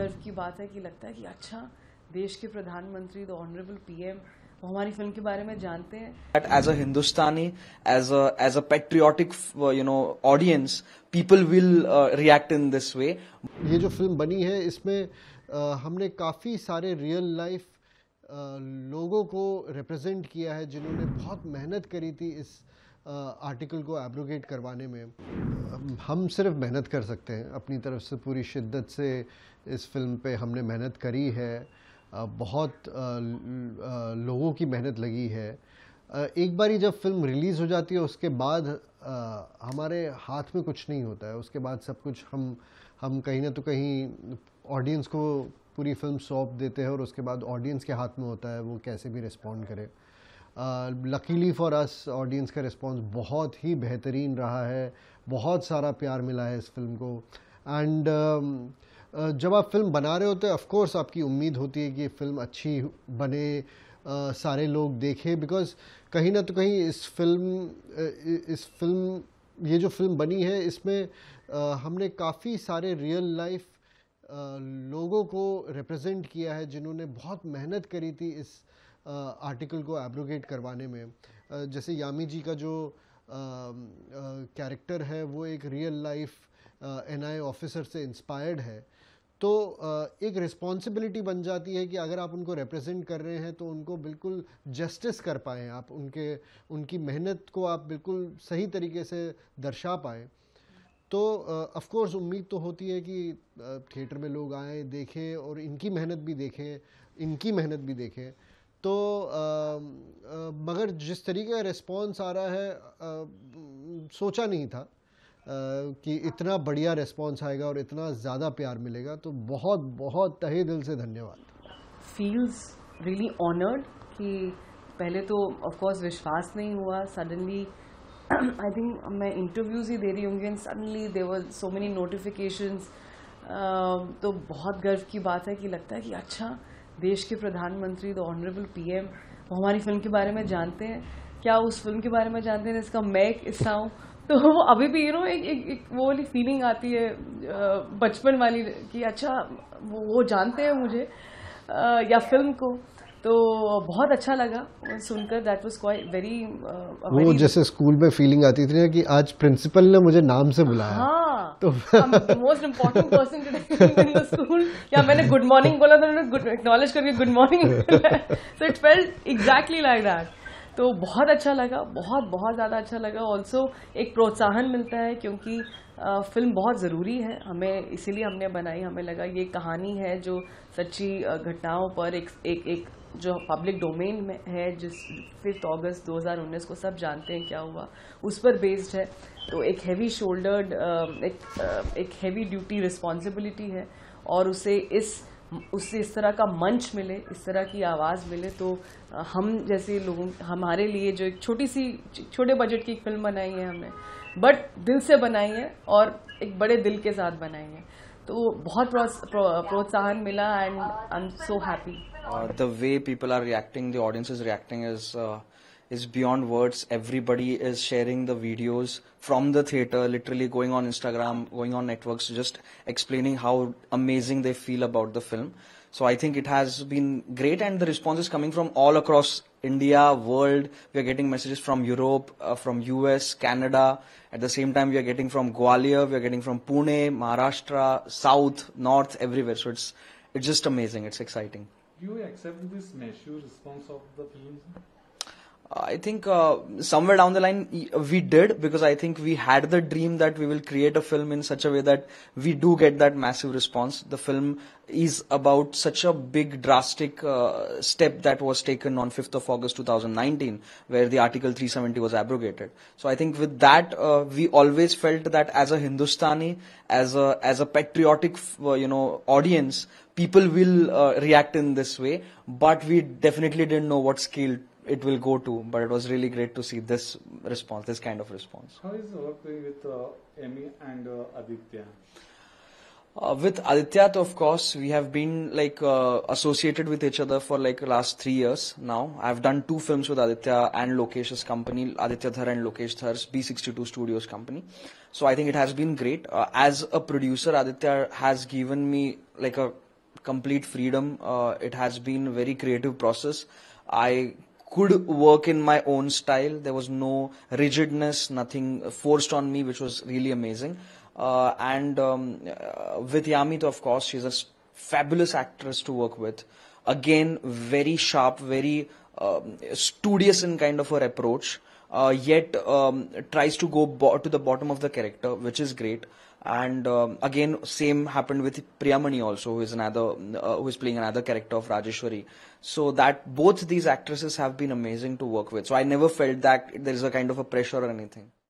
गर्व की बात है कि लगता है कि अच्छा देश के प्रधानमंत्री द ऑनरेबल पीएम वो हमारी फ़िल्म के बारे में जानते हैं as a as a patriotic, uh, you know, audience, people will uh, react in this way. ये जो फ़िल्म बनी है इसमें अ, हमने काफ़ी सारे रियल लाइफ लोगों को रिप्रेजेंट किया है जिन्होंने बहुत मेहनत करी थी इस आर्टिकल को एब्रोगेट करवाने में, हम- सिर्फ़ मेहनत कर सकते हैं। अपनी तरफ़ से पूरी शिद्दत से इस फ़िल्म पे हमने मेहनत करी है। बहुत लोगों की मेहनत लगी है। एक बारी जब फ़िल्म रिलीज़ हो जाती है, उसके बाद हमारे हाथ में कुछ नहीं होता है। उसके बाद सब कुछ हम हम कहीं ना तो कहीं ऑडियंस को पूरी फ़िल्म सौंप देते हैं और उसके बाद ऑडियंस के हाथ में होता है, वो कैसे भी रिस्पॉन्ड करे। लकीली फॉर अस ऑडियंस का रिस्पॉन्स बहुत ही बेहतरीन रहा है। बहुत सारा प्यार मिला है इस फ़िल्म को। एंड uh, जब आप फ़िल्म बना रहे होते हैं ऑफ़ कोर्स आपकी उम्मीद होती है कि फ़िल्म अच्छी बने अ, सारे लोग देखें। बिकॉज़ कहीं ना तो कहीं इस फ़िल्म इ- इस फ़िल्म ये जो फ़िल्म बनी है इसमें अ, हमने काफ़ी सारे रियल लाइफ uh, लोगों को रिप्रेजेंट किया है जिन्होंने बहुत मेहनत करी थी इस आर्टिकल को एब्रोगेट करवाने में। जैसे यामी जी का जो कैरेक्टर है, वो एक real life N I officer से इंस्पायर्ड है। तो एक रिस्पॉन्सिबिलिटी बन जाती है कि अगर आप उनको रिप्रेजेंट कर रहे हैं तो उनको बिल्कुल जस्टिस कर पाएँ। आप उनके, उनकी मेहनत को आप बिल्कुल सही तरीके से दर्शा पाएँ। तो ऑफ़ कोर्स उम्मीद तो होती है कि थिएटर में लोग आएँ, देखें और इनकी मेहनत भी देखें, इनकी मेहनत भी देखें। तो अ, अ, मगर जिस तरीके का रिस्पॉन्स आ रहा है अ, सोचा नहीं था अ, कि इतना बढ़िया रिस्पॉन्स आएगा और इतना ज़्यादा प्यार मिलेगा तो बहुत बहुत तहे दिल से धन्यवाद। फील्स रियली ऑनर्ड कि पहले तो ऑफ़ कोर्स विश्वास नहीं हुआ सडनली आई थिंक मैं इंटरव्यूज़ ही दे रही होंगी and suddenly there so many notifications तो बहुत गर्व की बात है कि लगता है कि अच्छा देश के प्रधानमंत्री द ऑनरेबल पीएम वो हमारी फ़िल्म के बारे में जानते हैं। क्या उस फ़िल्म के बारे में जानते हैं? इसका मैं एक हिस्सा हूँ। तो वो अभी भी यू नो एक, एक, एक वो वाली फीलिंग आती है बचपन वाली कि अच्छा वो, वो जानते हैं मुझे या फ़िल्म को। तो बहुत अच्छा लगा सुनकर। दैट वाज क्वाइट वेरी वो जैसे स्कूल में फीलिंग आती थी ना कि आज प्रिंसिपल ने मुझे नाम से बुलाया। हाँ तो मोस्ट इम्पोर्टेंट पर्सन स्कूल या मैंने गुड मॉर्निंग बोला था उन्होंने गुड एक्नोलेज करके good morning so it felt exactly like that तो बहुत अच्छा लगा, बहुत बहुत ज़्यादा अच्छा लगा। ऑल्सो एक प्रोत्साहन मिलता है क्योंकि फ़िल्म बहुत ज़रूरी है। हमें, इसीलिए हमने बनाई, हमें लगा ये कहानी है जो सच्ची घटनाओं पर एक एक एक जो पब्लिक डोमेन में है, जिस फिफ्थ अगस्त 2019 को सब जानते हैं क्या हुआ, उस पर बेस्ड है। तो एक हैवी शोल्डर्ड एक एक हैवी ड्यूटी रिस्पॉन्सिबिलिटी है और उसे इस उससे इस तरह का मंच मिले इस तरह की आवाज़ मिले तो हम जैसे लोगों हमारे लिए जो एक छोटी सी छोटे बजट की एक फ़िल्म बनाई है हमने बट दिल से बनाई है और एक बड़े दिल के साथ बनाई है। तो बहुत प्रोत्स- प्रो- प्रोत्साहन मिला and I am so happy Uh, the way people are reacting, the audience is reacting is beyond words. Everybody is sharing the videos from the theater, literally going on Instagram, going on networks, just explaining how amazing they feel about the film. So I think it has been great, and the response is coming from all across India, world. We are getting messages from Europe, uh, from US, Canada. At the same time, we are getting from Gwalior, we are getting from Pune, Maharashtra, South, North, everywhere. So it's it's just amazing. It's exciting. Do You accept this massive response of the film? I think uh, somewhere down the line we did because I think we had the dream that we will create a film in such a way that we do get that massive response. The film is about such a big drastic uh, step that was taken on 5th of August 2019 where the Article 370 was abrogated. So I think with that uh, we always felt that as a Hindustani, as a as a patriotic uh, you know audience, people will uh, react in this way, but we definitely didn't know what scale it will go to. But it was really great to see this response, this kind of response. How is working with uh, Amy and uh, Aditya? Uh, with Aditya, of course, we have been like uh, associated with each other for like last three years now. I've done two films with Aditya and Lokesh's company, Aditya Dhar and Lokesh Dhar's B62 Studios company. So I think it has been great. Uh, as a producer, Aditya has given me like a complete freedom. Uh, it has been a very creative process. I could work in my own style. There was no rigidness, nothing forced on me, which was really amazing. Uh, and um, uh, with Yamit, of course, she's a fabulous actress to work with. Again, very sharp, very um, studious in kind of her approach. Uh, yet um, tries to go bo- to the bottom of the character, which is great. And um, again, same happened with Priyamani also, who is another, uh, who is playing another character of Rajeshwari. So that both these actresses have been amazing to work with. So I never felt that there is a kind of a pressure or anything.